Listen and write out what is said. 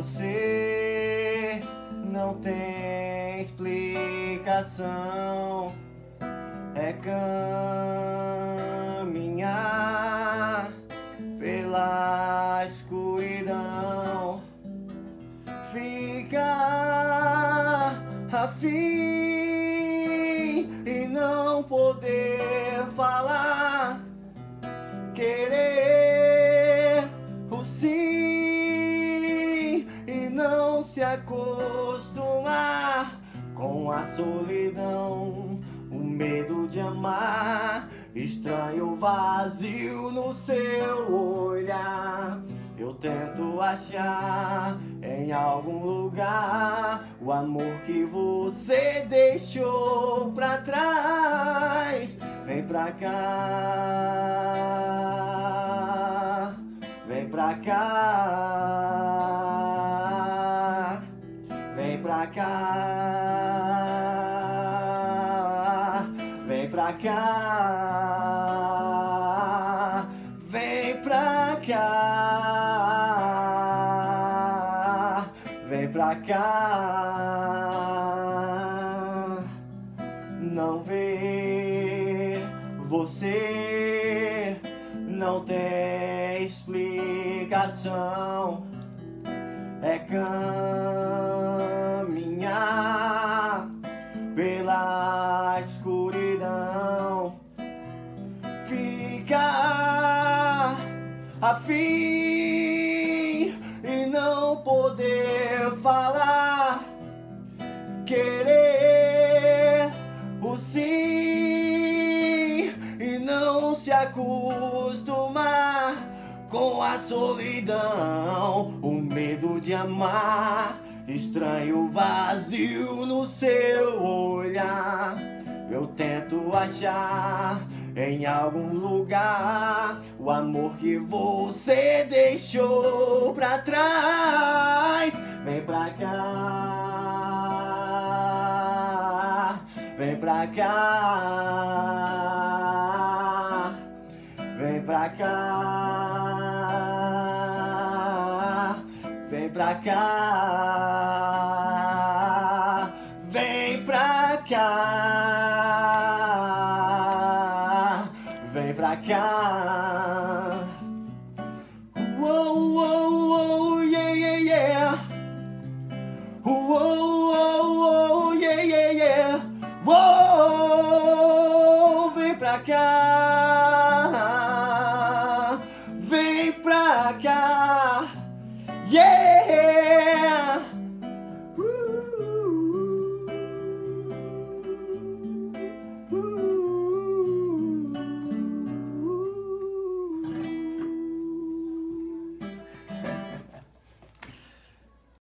Você não tem explicação. É caminhar pela escuridão. Ficar afim e não poder se acostumar com a solidão, o medo de amar. Estranho vazio no seu olhar. Eu tento achar em algum lugar o amor que você deixou pra trás. Vem pra cá, vem pra cá, pra cá, vem pra cá, vem pra cá. Não vê você não tem explicação. É caminhar escuridão, ficar afim e não poder falar, querer o sim e não se acostumar com a solidão, o medo de amar, estranho vazio no seu olhar. Eu tento achar em algum lugar o amor que você deixou pra trás. Vem pra cá, vem pra cá, vem pra cá, vem pra cá, vem pra cá. Uou, uou, uou, yeah, yeah, yeah. Uou, uou, uou, yeah, yeah, yeah. Uou, vem pra cá, vem pra cá, yeah.